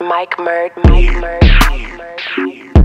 Mike Murd, Mike Murd, Mike Murd.